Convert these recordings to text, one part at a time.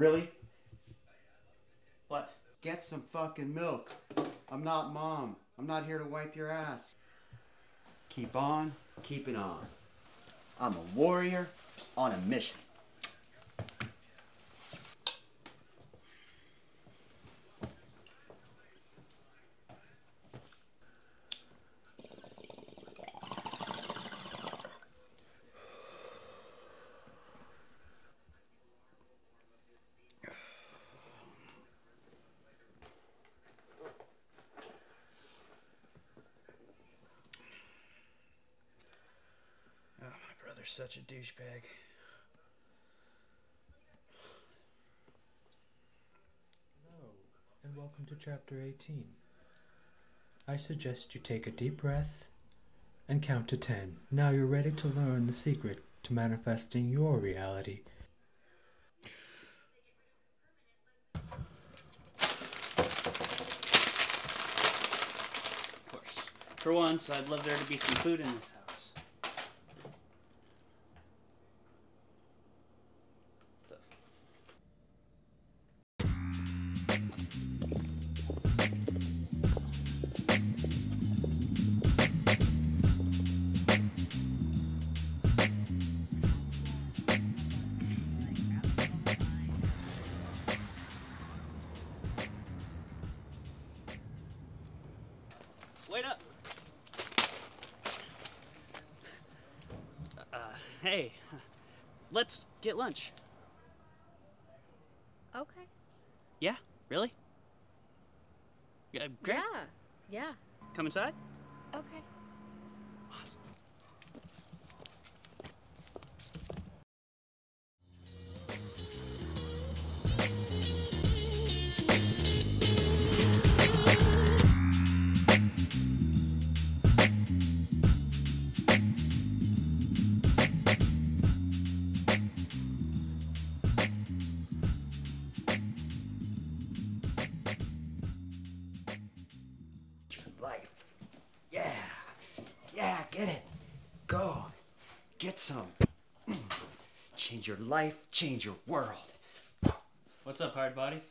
Really? What? Get some fucking milk. I'm not mom. I'm not here to wipe your ass. Keep on, keeping on. I'm a warrior on a mission. Such a douchebag. Hello, and welcome to Chapter 18. I suggest you take a deep breath and count to 10. Now you're ready to learn the secret to manifesting your reality. Of course. For once, I'd love there to be some food in this house. Let's get lunch. Okay. Yeah, really? Yeah, great. Yeah. Yeah. Come inside. Okay. Awesome. Get some. Change your life, change your world. What's up, hard body?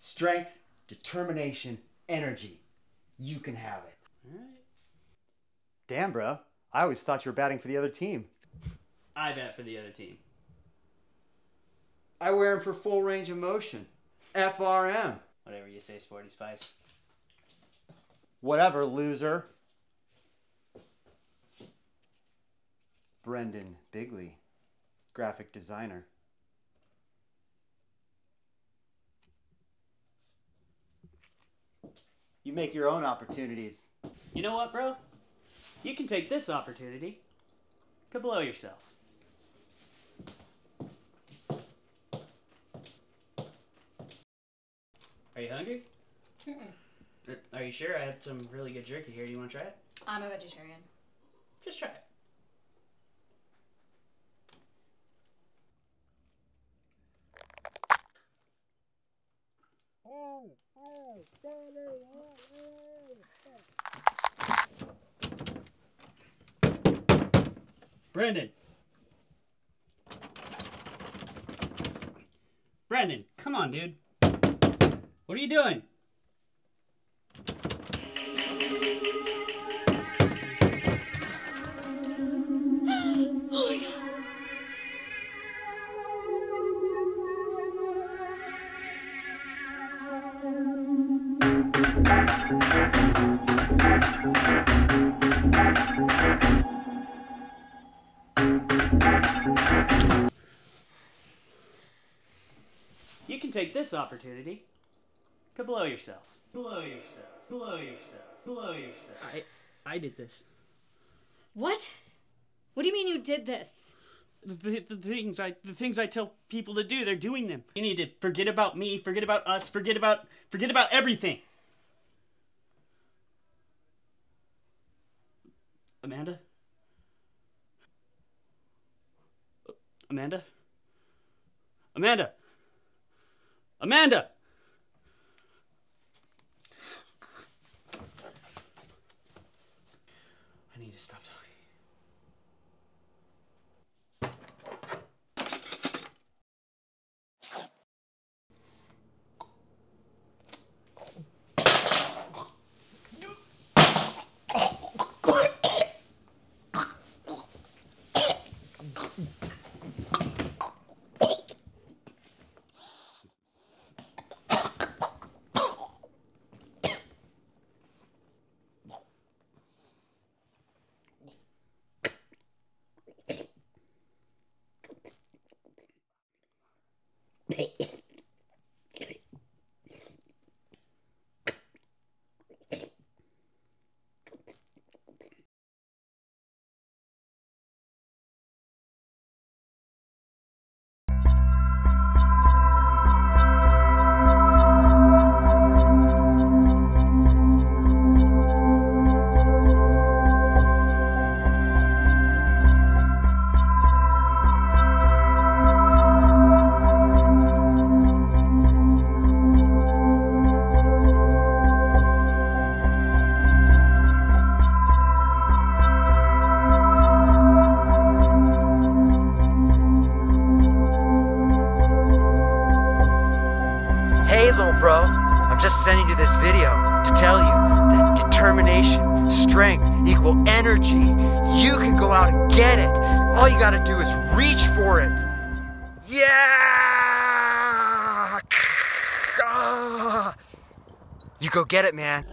Strength, determination, energy. You can have it. Alright. Damn, bro. I always thought you were batting for the other team. I bet for the other team. I wear them for full range of motion. FRM. Whatever you say, Sporty Spice. Whatever, loser. Brendon Bigley, graphic designer. You make your own opportunities. You know what, bro? You can take this opportunity to blow yourself. Are you hungry? Uh, Are you sure? I had some really good jerky here. Do you want to try it? I'm a vegetarian. Just try it. Brandon. Brandon, come on, dude. What are you doing? You can take this opportunity to blow yourself. Blow yourself. Blow yourself. Blow yourself. I I did this. What? What do you mean you did this? The, the things I the things I tell people to do, they're doing them. You need to forget about me, forget about us, forget about forget about everything. Amanda? Amanda? Amanda? Amanda! I need to stop talking. Just sending you this video to tell you that determination, strength equal energy. You can go out and get it. All you gotta do is reach for it. Yeah! Ah. You go get it, man.